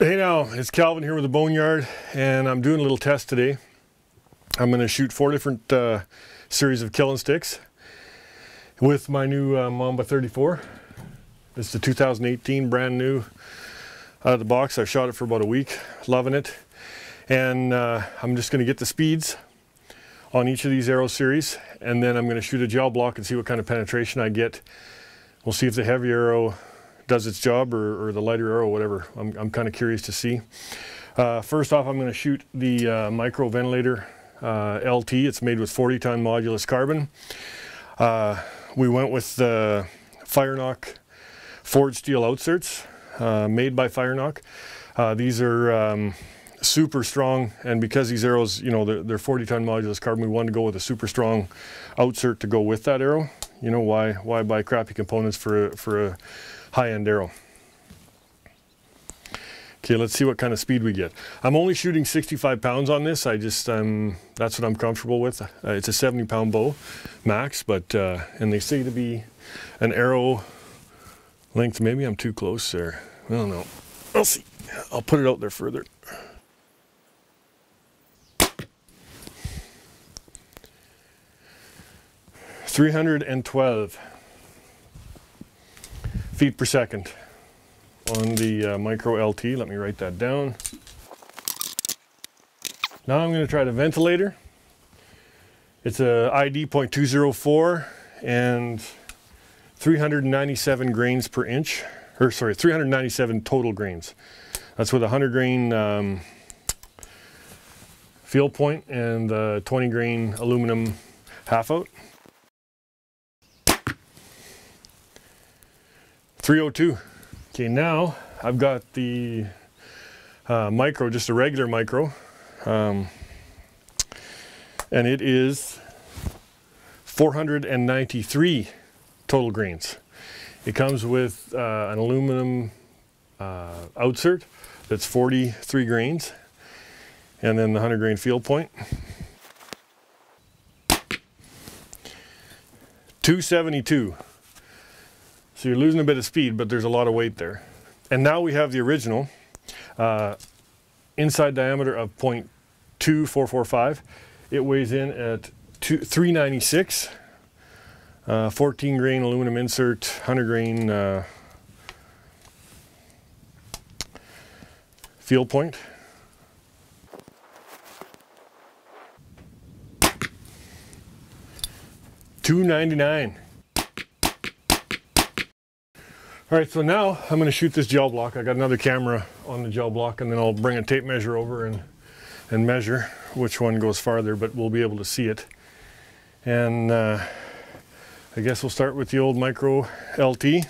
Hey now, it's Calvin here with the Boneyard and I'm doing a little test today. I'm going to shoot four different uh, series of Kill'n Stix with my new uh, Mamba 34. It's the 2018 brand new out of the box. I shot it for about a week, loving it. And uh, I'm just going to get the speeds on each of these arrow series and then I'm going to shoot a gel block and see what kind of penetration I get. We'll see if the heavy arrow does its job or, or the lighter arrow, whatever. I'm, I'm kind of curious to see. Uh, first off, I'm going to shoot the uh, micro ventilator uh, LT. It's made with 40 ton modulus carbon. Uh, we went with the Firenock forged steel outserts uh, made by Firenock. Uh, these are um, super strong and because these arrows, you know, they're, they're 40 ton modulus carbon, we wanted to go with a super strong outsert to go with that arrow. You know, why, why buy crappy components for a, for a high-end arrow. Okay, let's see what kind of speed we get. I'm only shooting 65 pounds on this. I just, um, that's what I'm comfortable with. Uh, it's a 70 pound bow max, but, uh, and they say to be an arrow length. Maybe I'm too close there. I don't know. I'll see. I'll put it out there further. Three hundred and twelve feet per second on the uh, micro LT. Let me write that down. Now I'm going to try the ventilator. It's a ID .204 and 397 grains per inch, or sorry, 397 total grains. That's with a 100 grain um, field point and uh, 20 grain aluminum half out. 302. Okay, now I've got the uh, micro, just a regular micro, um, and it is 493 total grains. It comes with uh, an aluminum uh, outsert that's 43 grains, and then the 100 grain field point. 272. So you're losing a bit of speed, but there's a lot of weight there. And now we have the original uh, inside diameter of 0.2445. It weighs in at two, 396, uh, 14 grain aluminum insert, 100 grain uh, field point. Two ninety nine. All right, so now I'm gonna shoot this gel block. I got another camera on the gel block and then I'll bring a tape measure over and, and measure which one goes farther, but we'll be able to see it. And uh, I guess we'll start with the old micro LT.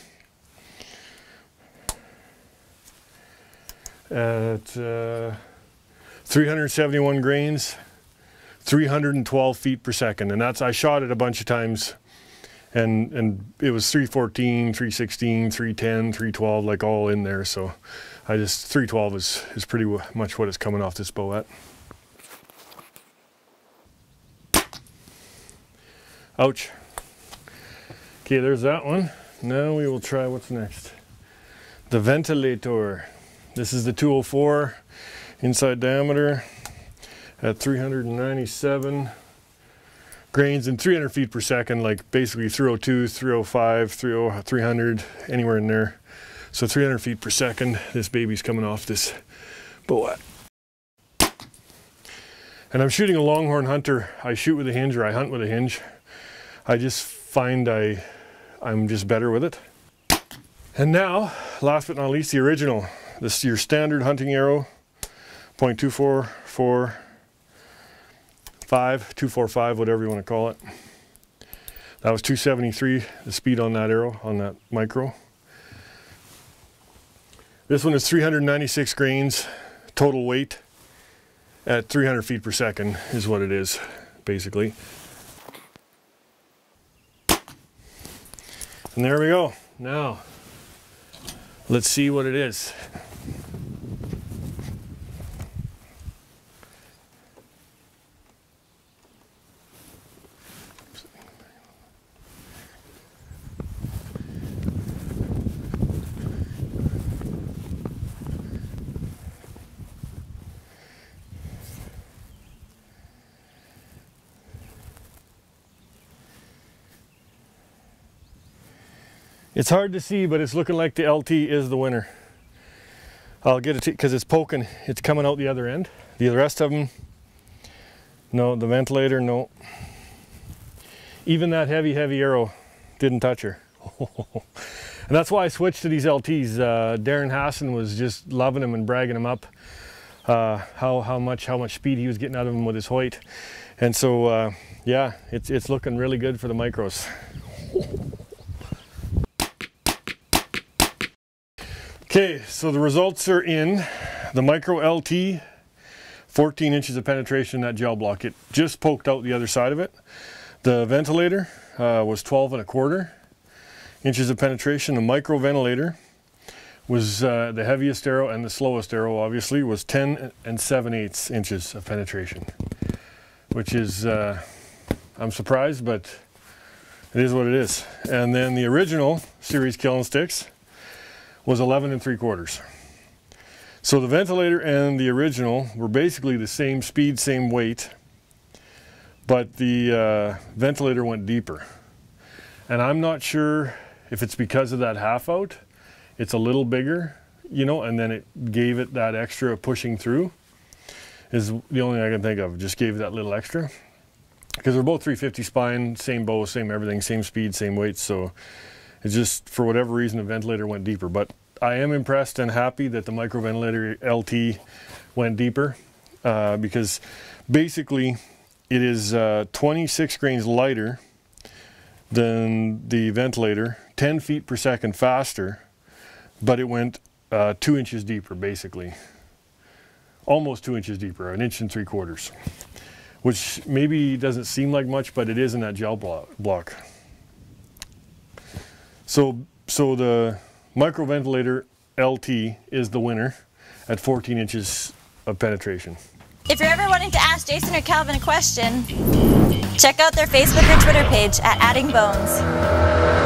At uh, 371 grains, 312 feet per second. And that's, I shot it a bunch of times and and it was 314 316 310 312 like all in there. So i just 312 is is pretty much what it's coming off this bow at ouch. Okay there's that one. Now we will try what's next. The ventilator. This is the 204 inside diameter at 397 grains in 300 feet per second, like basically 302, 305, 300, anywhere in there. So 300 feet per second, this baby's coming off this bow. And I'm shooting a Longhorn Hunter. I shoot with a hinge or I hunt with a hinge. I just find I, I'm just better with it. And now, last but not least, the original. This is your standard hunting arrow, 0.244 five, 245, whatever you want to call it. That was 273, the speed on that arrow, on that micro. This one is 396 grains, total weight at 300 feet per second is what it is, basically. And there we go. Now, let's see what it is. It's hard to see, but it's looking like the LT is the winner. I'll get it because it's poking, it's coming out the other end. The rest of them, no, the ventilator, no. Even that heavy, heavy arrow didn't touch her. and that's why I switched to these LTs. Uh, Darren Hassan was just loving them and bragging them up. Uh, how, how much how much speed he was getting out of them with his Hoyt. And so, uh, yeah, it's, it's looking really good for the micros. Okay, so the results are in. The Micro LT, 14 inches of penetration in that gel block. It just poked out the other side of it. The ventilator uh, was 12 and a quarter inches of penetration. The micro ventilator was uh, the heaviest arrow and the slowest arrow, obviously, was 10 and 7 eighths inches of penetration, which is, uh, I'm surprised, but it is what it is. And then the original series Kill'n Stix, was 11 and 3 quarters. So the ventilator and the original were basically the same speed, same weight, but the uh, ventilator went deeper. And I'm not sure if it's because of that half out, it's a little bigger, you know, and then it gave it that extra pushing through is the only thing I can think of. Just gave that little extra. Because they're both 350 spine, same bow, same everything, same speed, same weight. So it's just, for whatever reason, the ventilator went deeper. But I am impressed and happy that the microventilator LT went deeper uh, because basically it is uh, 26 grains lighter than the ventilator, 10 feet per second faster, but it went uh, two inches deeper basically. Almost two inches deeper, an inch and three quarters, which maybe doesn't seem like much, but it is in that gel block. So, so the microventilator LT is the winner at 14 inches of penetration. If you're ever wanting to ask Jason or Calvin a question, check out their Facebook or Twitter page at Adding Bones.